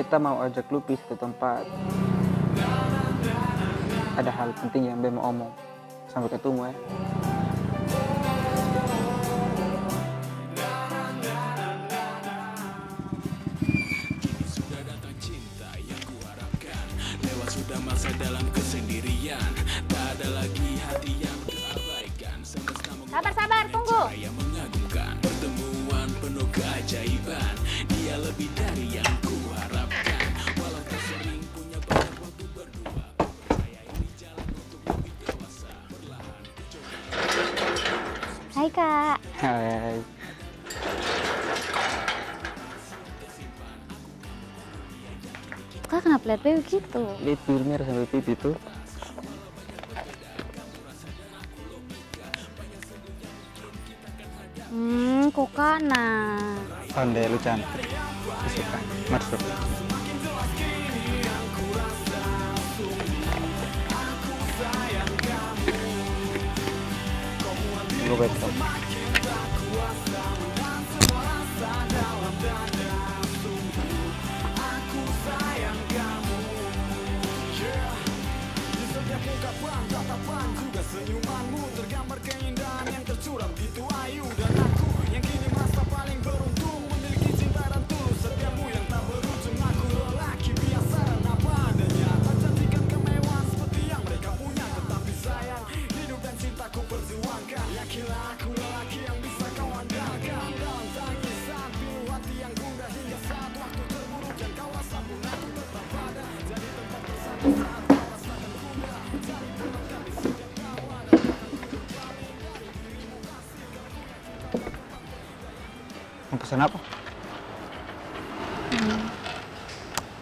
Beta mau ajak Lupis ke tempat. Ada hal penting yang Beta mau omong. Sampai ketemu ya. Hai kak. Hai. Kak kenapa lihat Bayu gitu? Lihat merah sampai pipi tuh. Hmm, kokana. Pandai lu cantik. Suka. Masuk. Lu Mau pesan apa?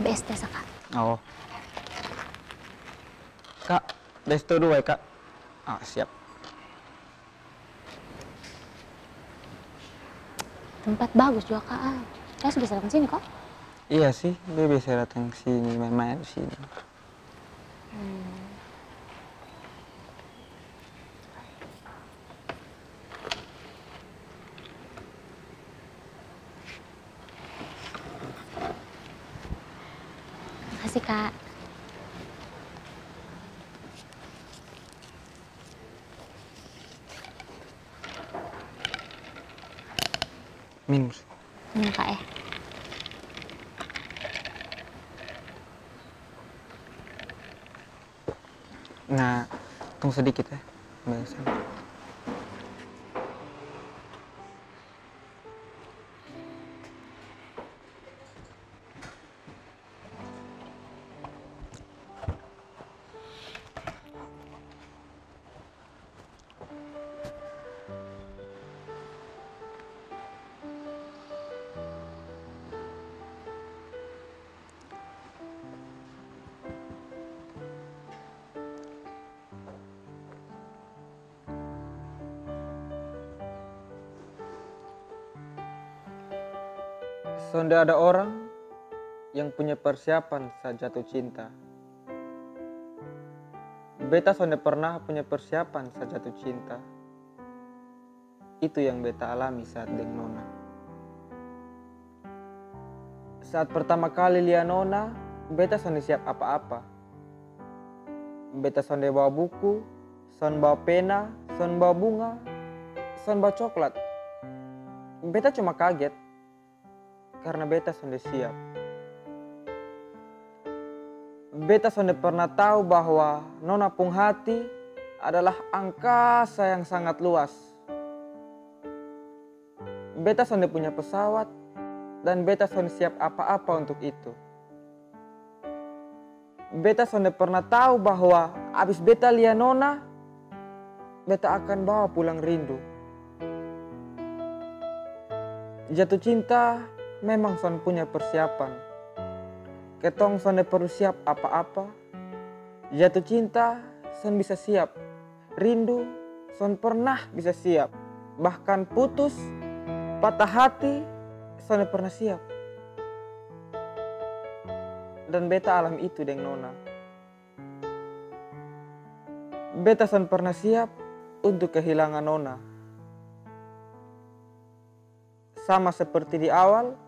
Best desa kak. Oh. Kak, resto dua ya, Kak. Ah, siap. Tempat bagus juga kak. Saya bisa datang sini kok. Iya sih, dia bisa datang sini, main-main sini. Makasih kak. Minum. Ini kak ya. Nah, tunggu sedikit ya. Biasa. Sonda ada orang yang punya persiapan saat jatuh cinta. Beta sonda pernah punya persiapan saat jatuh cinta. Itu yang beta alami saat dengan Nona. Saat pertama kali lihat Nona, beta sonda siap apa-apa. Beta sonda bawa buku, son bawa pena, son bawa bunga, son bawa coklat. Beta cuma kaget karena beta sudah siap. Beta sudah pernah tahu bahwa nona pung hati adalah angkasa yang sangat luas. Beta sudah punya pesawat dan beta sudah siap apa-apa untuk itu. Beta sudah pernah tahu bahwa abis beta lihat nona, beta akan bawa pulang rindu. Jatuh cinta memang son punya persiapan. Ketong son perlu siap apa-apa. Jatuh cinta son bisa siap. Rindu son pernah bisa siap. Bahkan putus, patah hati son pernah siap. Dan beta alam itu dengan Nona. Beta son pernah siap untuk kehilangan Nona. Sama seperti di awal,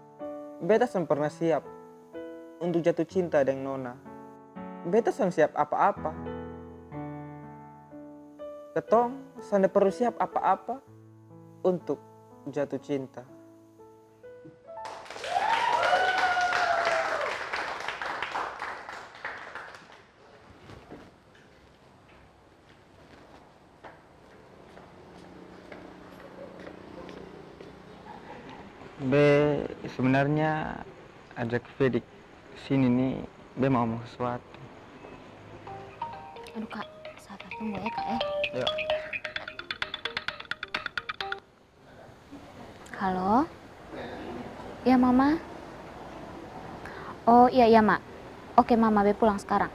beta sen pernah siap untuk jatuh cinta dengan Nona. Beta son siap apa-apa. Ketong son perlu siap apa-apa untuk jatuh cinta. B sebenarnya ajak Fedik sini nih B mau ngomong sesuatu. Aduh kak, sabar tunggu ya kak ya. Yuk. Halo? Ya mama? Oh iya iya mak. Oke mama, be pulang sekarang.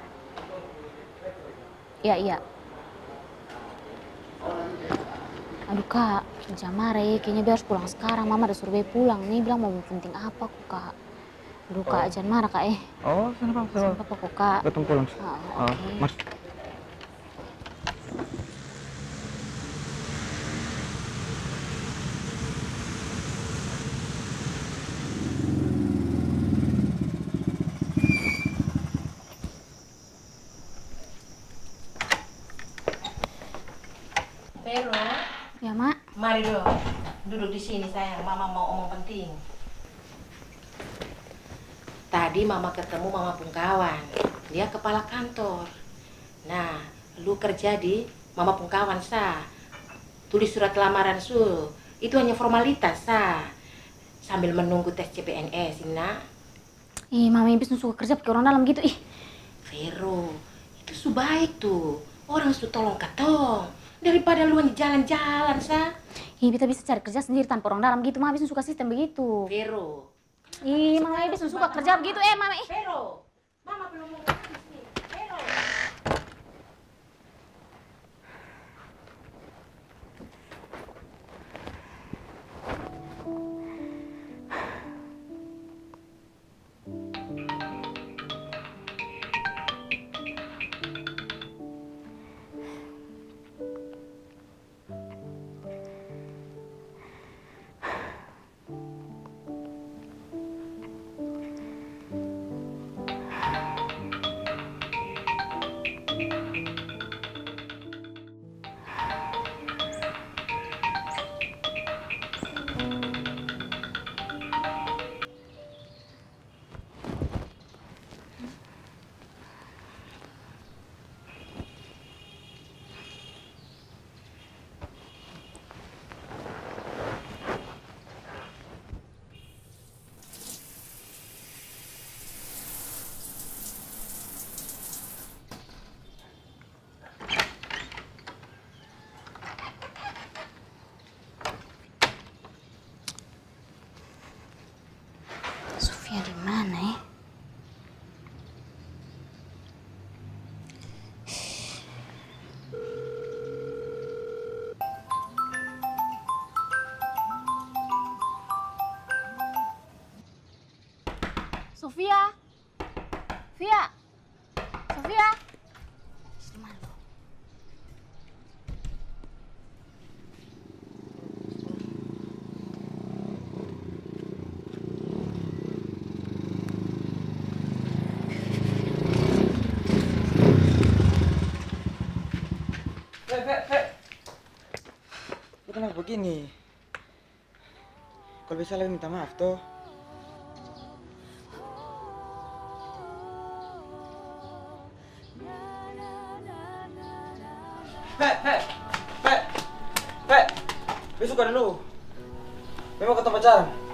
Iya iya. Aduh kak, jangan marah ya. Kayaknya be harus pulang sekarang. Mama udah suruh be pulang nih. Bilang mau penting apa kok kak. Aduh kak, jangan marah kak eh. Oh, sana Pak, sana. Apa kok kak? Ketemu pulang. Oh, Oh, oke. Mas. Pero, Ya mak. Mari dong. Duduk di sini sayang, Mama mau omong penting. Tadi Mama ketemu Mama Pungkawan. Dia kepala kantor. Nah, lu kerja di Mama Pungkawan, sa. Tulis surat lamaran su. Itu hanya formalitas, sa. Sambil menunggu tes CPNS, nak. Ih mama Ibis suka kerja pakai orang dalam gitu ih. Vero, itu su baik tuh. Orang su tolong katong. Daripada lu jalan-jalan, sa. Ih kita bisa cari kerja sendiri tanpa orang dalam gitu. Mama Ibis suka sistem begitu. Vero, Ih mama Ibis suka kerja begitu eh mama ih. Vero, Mama belum mau Sofia, Sofia, Sofia. Lo? Kenapa begini? Kalau bisa lebih minta maaf toh. Fe, Fe, Fe, Fe. Besok ada dulu. Memang ketemu pacaran.